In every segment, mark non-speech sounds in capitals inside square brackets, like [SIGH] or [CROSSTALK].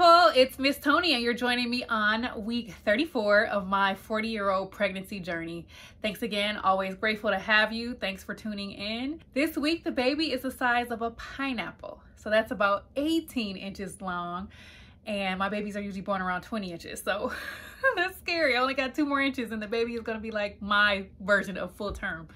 beautiful. It's Miss Toni, and you're joining me on week 34 of my 40 year old pregnancy journey. Thanks again. Always grateful to have you. Thanks for tuning in. This week, the baby is the size of a pineapple. So that's about 18 inches long. And my babies are usually born around 20 inches. So [LAUGHS] that's scary. I only got two more inches, and the baby is going to be like my version of full term.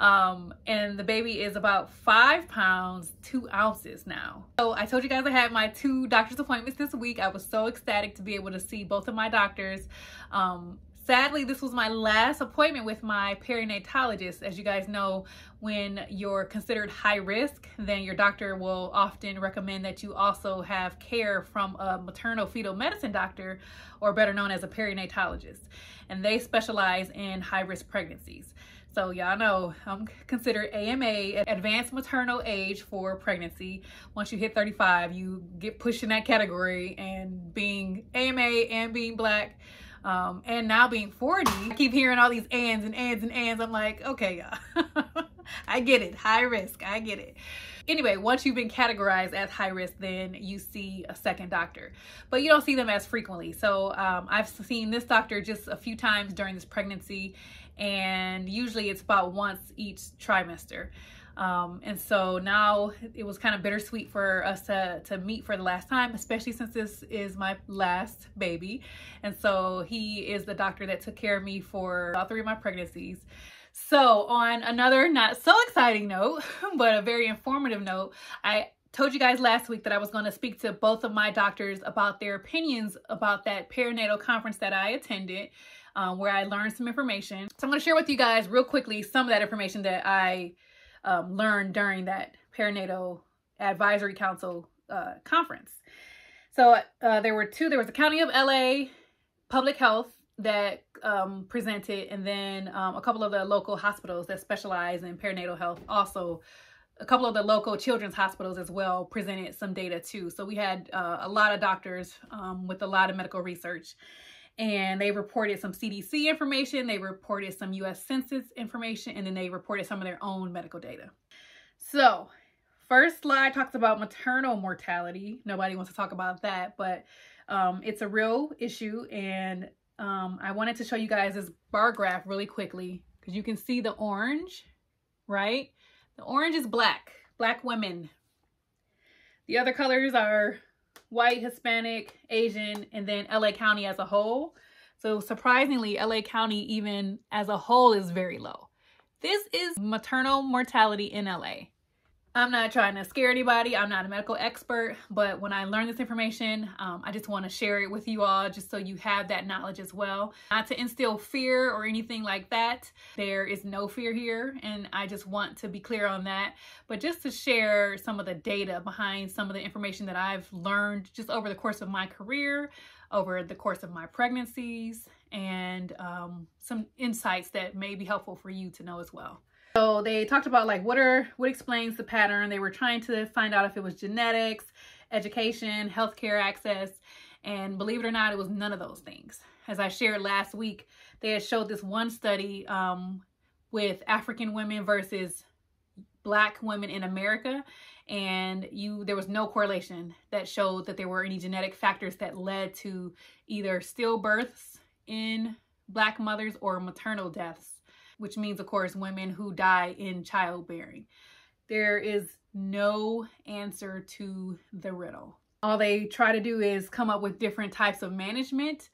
Um, and the baby is about five pounds, two ounces now. So I told you guys I had my two doctor's appointments this week. I was so ecstatic to be able to see both of my doctors. Um, sadly, this was my last appointment with my perinatologist. As you guys know, when you're considered high risk, then your doctor will often recommend that you also have care from a maternal fetal medicine doctor, or better known as a perinatologist. And they specialize in high risk pregnancies. So y'all know I'm considered AMA, advanced maternal age for pregnancy. Once you hit 35, you get pushed in that category and being AMA and being black um, and now being 40, I keep hearing all these ands and ands and ands. I'm like, okay, [LAUGHS] I get it. High risk. I get it. Anyway, once you've been categorized as high risk, then you see a second doctor, but you don't see them as frequently. So um, I've seen this doctor just a few times during this pregnancy and usually it's about once each trimester. Um, and so now it was kind of bittersweet for us to, to meet for the last time, especially since this is my last baby. And so he is the doctor that took care of me for all three of my pregnancies. So on another not so exciting note, [LAUGHS] but a very informative note, I told you guys last week that I was going to speak to both of my doctors about their opinions about that perinatal conference that I attended um, where I learned some information. So I'm going to share with you guys real quickly some of that information that I um, learned during that perinatal advisory council uh, conference. So uh, there were two, there was the County of LA Public Health that um, presented and then um, a couple of the local hospitals that specialize in perinatal health also a couple of the local children's hospitals as well presented some data too. So we had uh, a lot of doctors um, with a lot of medical research and they reported some CDC information, they reported some US Census information, and then they reported some of their own medical data. So, first slide talks about maternal mortality. Nobody wants to talk about that, but um, it's a real issue, and um, I wanted to show you guys this bar graph really quickly because you can see the orange, right? The orange is black, black women. The other colors are white, Hispanic, Asian, and then LA County as a whole. So surprisingly, LA County even as a whole is very low. This is maternal mortality in LA. I'm not trying to scare anybody. I'm not a medical expert, but when I learned this information, um, I just want to share it with you all just so you have that knowledge as well. Not to instill fear or anything like that. There is no fear here, and I just want to be clear on that. But just to share some of the data behind some of the information that I've learned just over the course of my career, over the course of my pregnancies, and um, some insights that may be helpful for you to know as well. So they talked about like what are what explains the pattern. They were trying to find out if it was genetics, education, healthcare access, and believe it or not, it was none of those things. As I shared last week, they had showed this one study um, with African women versus black women in America and you there was no correlation that showed that there were any genetic factors that led to either stillbirths in black mothers or maternal deaths which means, of course, women who die in childbearing. There is no answer to the riddle. All they try to do is come up with different types of management.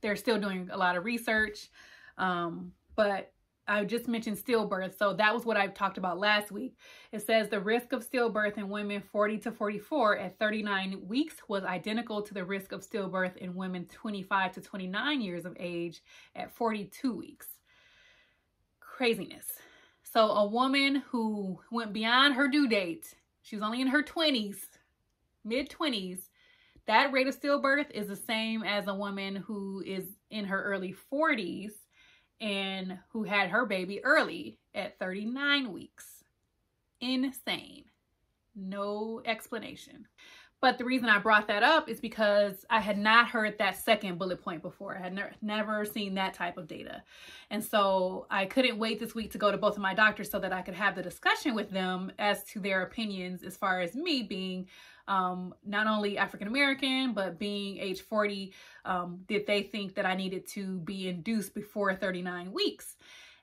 They're still doing a lot of research, um, but I just mentioned stillbirth. So that was what I talked about last week. It says the risk of stillbirth in women 40 to 44 at 39 weeks was identical to the risk of stillbirth in women 25 to 29 years of age at 42 weeks craziness. So a woman who went beyond her due date, she was only in her 20s, mid 20s, that rate of stillbirth is the same as a woman who is in her early 40s and who had her baby early at 39 weeks. Insane. No explanation. But the reason I brought that up is because I had not heard that second bullet point before. I had ne never seen that type of data. And so I couldn't wait this week to go to both of my doctors so that I could have the discussion with them as to their opinions as far as me being um, not only African American, but being age 40, um, did they think that I needed to be induced before 39 weeks?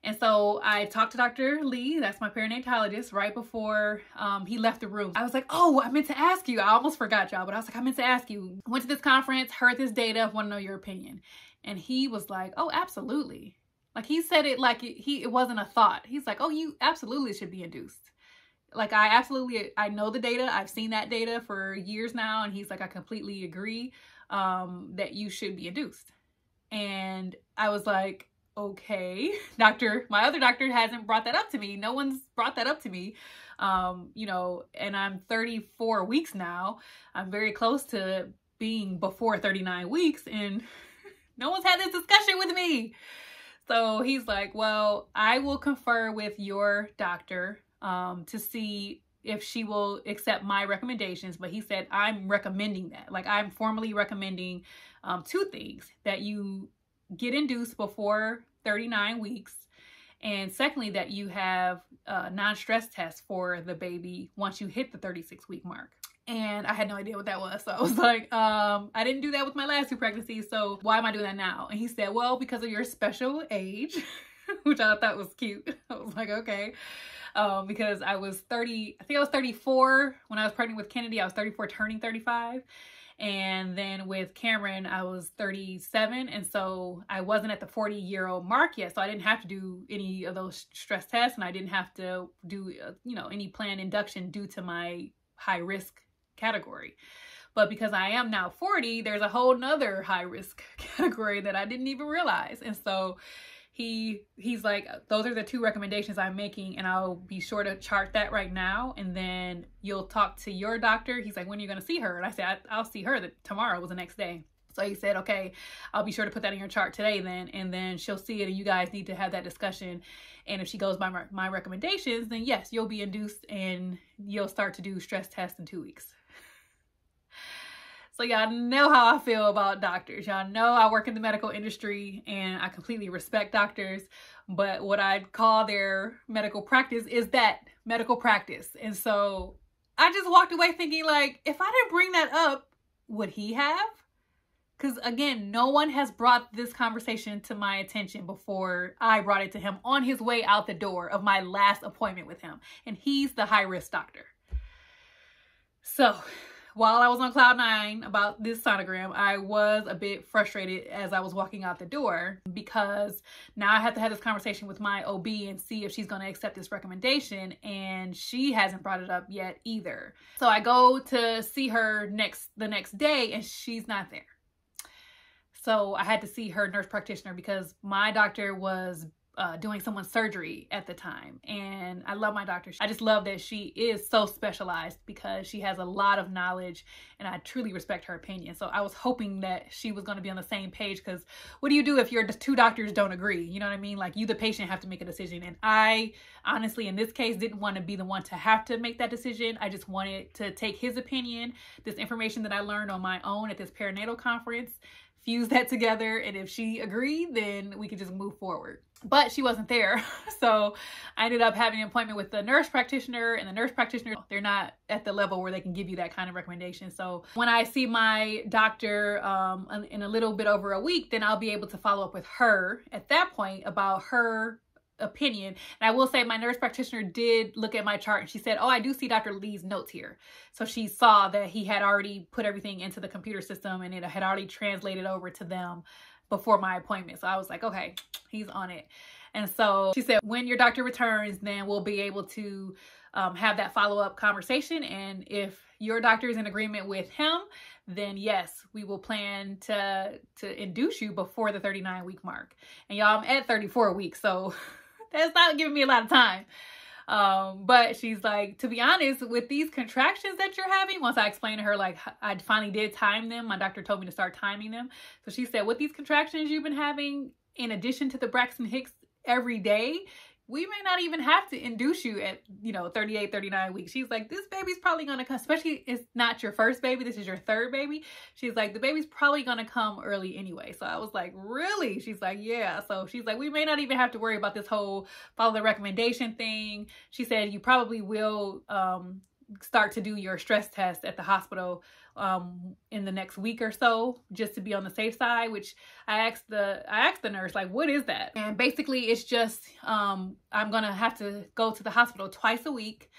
And so I talked to Dr. Lee, that's my perinatologist, right before um, he left the room. I was like, oh, I meant to ask you. I almost forgot y'all, but I was like, I meant to ask you. Went to this conference, heard this data, want to know your opinion. And he was like, oh, absolutely. Like he said it like it, he it wasn't a thought. He's like, oh, you absolutely should be induced. Like I absolutely, I know the data. I've seen that data for years now. And he's like, I completely agree um, that you should be induced. And I was like, okay, [LAUGHS] doctor, my other doctor hasn't brought that up to me. No one's brought that up to me. Um, you know, and I'm 34 weeks now. I'm very close to being before 39 weeks and [LAUGHS] no one's had this discussion with me. So he's like, well, I will confer with your doctor um, to see if she will accept my recommendations. But he said, I'm recommending that. Like I'm formally recommending um, two things that you get induced before 39 weeks. And secondly, that you have a non-stress test for the baby once you hit the 36 week mark. And I had no idea what that was. So I was [LAUGHS] like, um, I didn't do that with my last two pregnancies. So why am I doing that now? And he said, well, because of your special age, [LAUGHS] which I thought was cute. [LAUGHS] I was like, okay. Um, because I was 30, I think I was 34 when I was pregnant with Kennedy. I was 34 turning 35. And then with Cameron, I was 37. And so I wasn't at the 40 year old mark yet. So I didn't have to do any of those stress tests and I didn't have to do, uh, you know, any planned induction due to my high risk category. But because I am now 40, there's a whole nother high risk [LAUGHS] category that I didn't even realize. And so he he's like those are the two recommendations i'm making and i'll be sure to chart that right now and then you'll talk to your doctor. He's like when are you going to see her? And i said i'll see her the, tomorrow was the next day. So he said okay i'll be sure to put that in your chart today then and then she'll see it and you guys need to have that discussion. And if she goes by my, my recommendations then yes you'll be induced and you'll start to do stress tests in two weeks so y'all know how I feel about doctors. Y'all know I work in the medical industry and I completely respect doctors. But what I'd call their medical practice is that medical practice. And so I just walked away thinking like, if I didn't bring that up, would he have? Because again, no one has brought this conversation to my attention before I brought it to him on his way out the door of my last appointment with him. And he's the high risk doctor. So while I was on cloud nine about this sonogram, I was a bit frustrated as I was walking out the door because now I have to have this conversation with my OB and see if she's going to accept this recommendation. And she hasn't brought it up yet either. So I go to see her next the next day and she's not there. So I had to see her nurse practitioner because my doctor was uh, doing someone's surgery at the time. And I love my doctor. I just love that she is so specialized because she has a lot of knowledge and I truly respect her opinion. So I was hoping that she was going to be on the same page because what do you do if your two doctors don't agree? You know what I mean? Like you, the patient, have to make a decision. And I honestly, in this case, didn't want to be the one to have to make that decision. I just wanted to take his opinion, this information that I learned on my own at this perinatal conference, fuse that together. And if she agreed, then we could just move forward but she wasn't there. [LAUGHS] So I ended up having an appointment with the nurse practitioner and the nurse practitioner, they're not at the level where they can give you that kind of recommendation. So when I see my doctor um, in a little bit over a week, then I'll be able to follow up with her at that point about her opinion. And I will say my nurse practitioner did look at my chart and she said, oh, I do see Dr. Lee's notes here. So she saw that he had already put everything into the computer system and it had already translated over to them before my appointment. So I was like, okay, he's on it. And so she said, when your doctor returns, then we'll be able to um, have that follow-up conversation. And if your doctor is in agreement with him, then yes, we will plan to, to induce you before the 39 week mark. And y'all, I'm at 34 weeks, so [LAUGHS] that's not giving me a lot of time. Um, but she's like, to be honest, with these contractions that you're having, once I explained to her, like, I finally did time them, my doctor told me to start timing them. So she said, with these contractions you've been having, in addition to the Braxton Hicks every day, we may not even have to induce you at, you know, 38, 39 weeks. She's like, this baby's probably going to come, especially it's not your first baby. This is your third baby. She's like, the baby's probably going to come early anyway. So I was like, really? She's like, yeah. So she's like, we may not even have to worry about this whole follow the recommendation thing. She said, you probably will um, start to do your stress test at the hospital um in the next week or so just to be on the safe side which i asked the i asked the nurse like what is that? And basically it's just um i'm gonna have to go to the hospital twice a week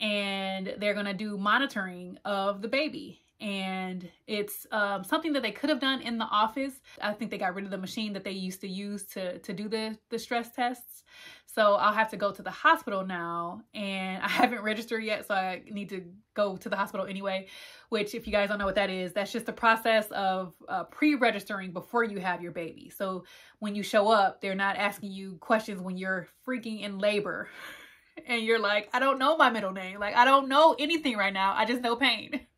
and they're gonna do monitoring of the baby and it's um, something that they could have done in the office. I think they got rid of the machine that they used to use to, to do the, the stress tests. So I'll have to go to the hospital now and [LAUGHS] I haven't registered yet. So I need to go to the hospital anyway, which if you guys don't know what that is, that's just the process of uh, pre-registering before you have your baby. So when you show up, they're not asking you questions when you're freaking in labor [LAUGHS] and you're like, I don't know my middle name. Like, I don't know anything right now. I just know pain. [LAUGHS]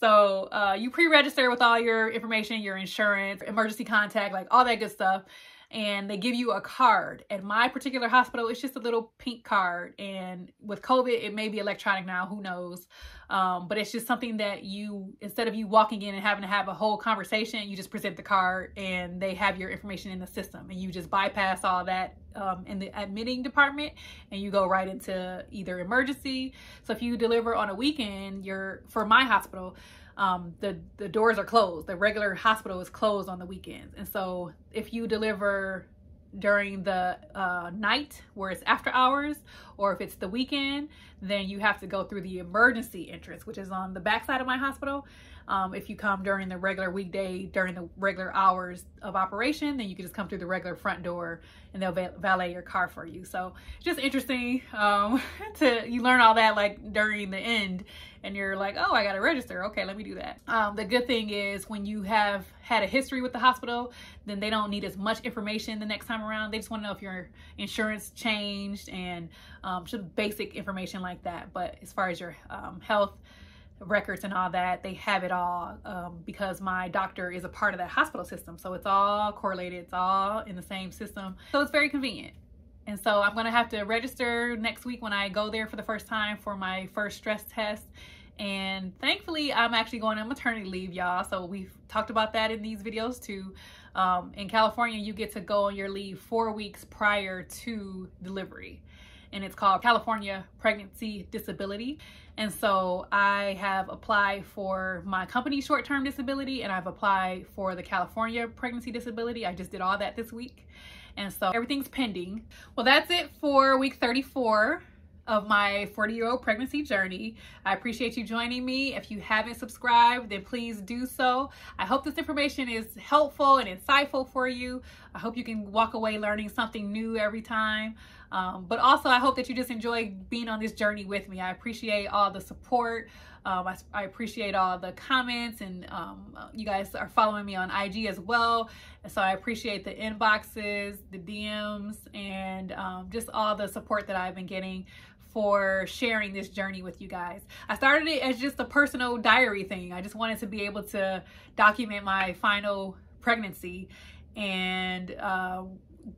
so uh, you pre-register with all your information, your insurance, emergency contact, like all that good stuff. And they give you a card. At my particular hospital, it's just a little pink card. And with COVID, it may be electronic now, who knows. Um, but it's just something that you, instead of you walking in and having to have a whole conversation, you just present the card and they have your information in the system. And you just bypass all that um, in the admitting department and you go right into either emergency. So if you deliver on a weekend, you're for my hospital, um, the the doors are closed. The regular hospital is closed on the weekends, and so if you deliver during the uh, night where it's after hours or if it's the weekend then you have to go through the emergency entrance which is on the back side of my hospital um, if you come during the regular weekday, during the regular hours of operation, then you can just come through the regular front door and they'll valet your car for you. So just interesting um, [LAUGHS] to you learn all that like during the end and you're like, oh, I got to register. Okay, let me do that. Um, the good thing is when you have had a history with the hospital, then they don't need as much information the next time around. They just want to know if your insurance changed and um, just basic information like that. But as far as your um, health, records and all that they have it all um, because my doctor is a part of that hospital system so it's all correlated it's all in the same system so it's very convenient and so i'm to have to register next week when i go there for the first time for my first stress test and thankfully i'm actually going on maternity leave y'all so we've talked about that in these videos too um, in california you get to go on your leave four weeks prior to delivery and it's called California Pregnancy Disability. And so I have applied for my company short-term disability and I've applied for the California pregnancy disability. I just did all that this week. And so everything's pending. Well, that's it for week 34 of my 40 year old pregnancy journey. I appreciate you joining me. If you haven't subscribed, then please do so. I hope this information is helpful and insightful for you. I hope you can walk away learning something new every time. Um, but also, I hope that you just enjoy being on this journey with me. I appreciate all the support. Um, I, I, appreciate all the comments and um, you guys are following me on IG as well. So I appreciate the inboxes, the DMs, and um, just all the support that I've been getting for sharing this journey with you guys. I started it as just a personal diary thing. I just wanted to be able to document my final pregnancy and uh,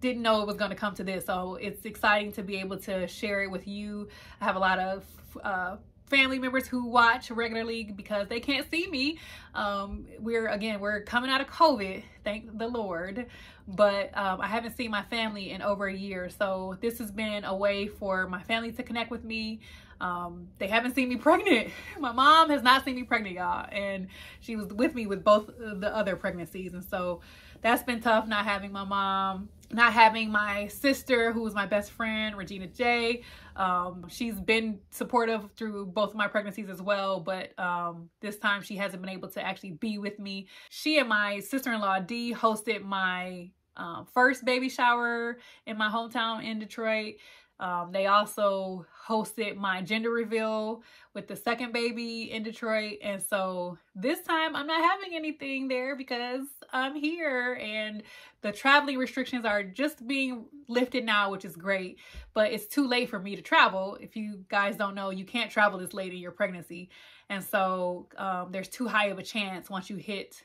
didn't know it was going to come to this. So it's exciting to be able to share it with you. I have a lot of uh, family members who watch regularly because they can't see me. Um, we're, again, we're coming out of COVID, thank the Lord, but um, I haven't seen my family in over a year. So this has been a way for my family to connect with me. Um, they haven't seen me [LAUGHS] pregnant. My mom has not seen me pregnant, y'all. And she was with me with both the other pregnancies. And so that's been tough not having my mom not having my sister who was my best friend regina j. Um, she's been supportive through both of my pregnancies as well but um, this time she hasn't been able to actually be with me. She and my sister-in-law dee hosted my uh, first baby shower in my hometown in detroit um, they also hosted my gender reveal with the second baby in Detroit. And so this time I'm not having anything there because I'm here and the traveling restrictions are just being lifted now, which is great. But it's too late for me to travel. If you guys don't know, you can't travel this late in your pregnancy. And so um, there's too high of a chance once you hit,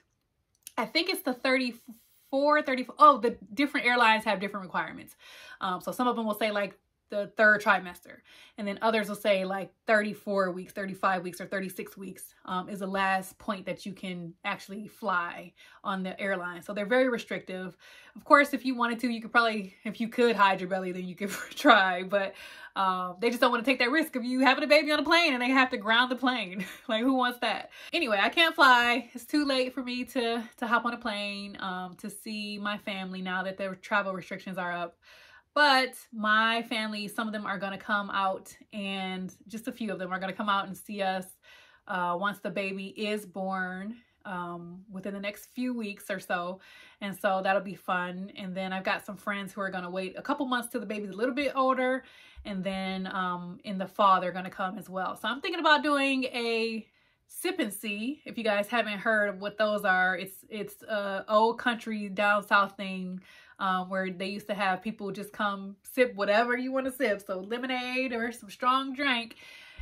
I think it's the 34, 34. Oh, the different airlines have different requirements. Um, so some of them will say like the third trimester. And then others will say like 34 weeks, 35 weeks, or 36 weeks um, is the last point that you can actually fly on the airline. So they're very restrictive. Of course, if you wanted to, you could probably, if you could hide your belly, then you could [LAUGHS] try. But um, they just don't want to take that risk of you having a baby on a plane and they have to ground the plane. [LAUGHS] like who wants that? Anyway, I can't fly. It's too late for me to, to hop on a plane um, to see my family now that the travel restrictions are up. But my family, some of them are going to come out and just a few of them are going to come out and see us uh, once the baby is born um, within the next few weeks or so. And so that'll be fun. And then I've got some friends who are going to wait a couple months till the baby's a little bit older. And then um, in the fall, they're going to come as well. So I'm thinking about doing a sip and see. If you guys haven't heard what those are, it's it's a old country down south thing um, where they used to have people just come sip whatever you want to sip. So lemonade or some strong drink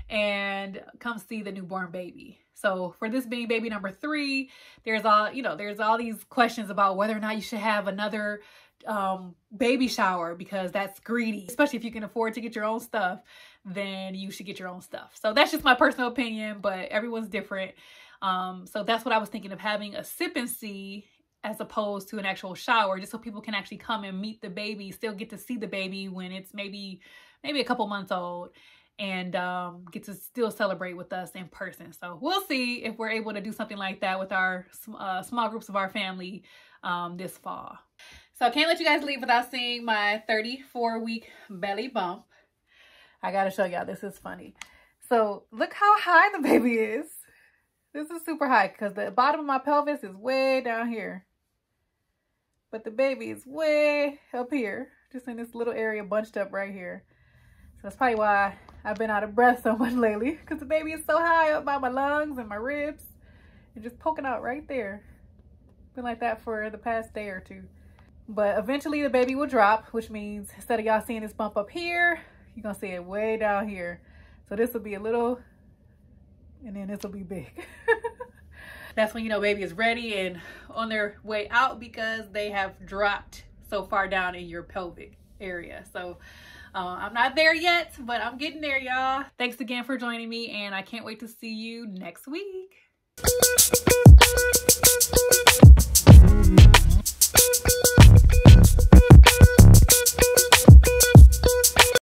and come see the newborn baby. So for this being baby number three, there's all, you know, there's all these questions about whether or not you should have another um, baby shower because that's greedy, especially if you can afford to get your own stuff, then you should get your own stuff. So that's just my personal opinion, but everyone's different. Um, so that's what I was thinking of having a sip and see as opposed to an actual shower, just so people can actually come and meet the baby, still get to see the baby when it's maybe maybe a couple months old and um, get to still celebrate with us in person. So we'll see if we're able to do something like that with our uh, small groups of our family um, this fall. So I can't let you guys leave without seeing my 34 week belly bump. I gotta show y'all, this is funny. So look how high the baby is. This is super high because the bottom of my pelvis is way down here. But the baby is way up here, just in this little area bunched up right here. So that's probably why I've been out of breath so much lately because the baby is so high up by my lungs and my ribs and just poking out right there. Been like that for the past day or two. But eventually the baby will drop, which means instead of y'all seeing this bump up here, you're gonna see it way down here. So this will be a little, and then this will be big. [LAUGHS] that's when you know baby is ready and on their way out because they have dropped so far down in your pelvic area. So uh, I'm not there yet, but I'm getting there, y'all. Thanks again for joining me, and I can't wait to see you next week.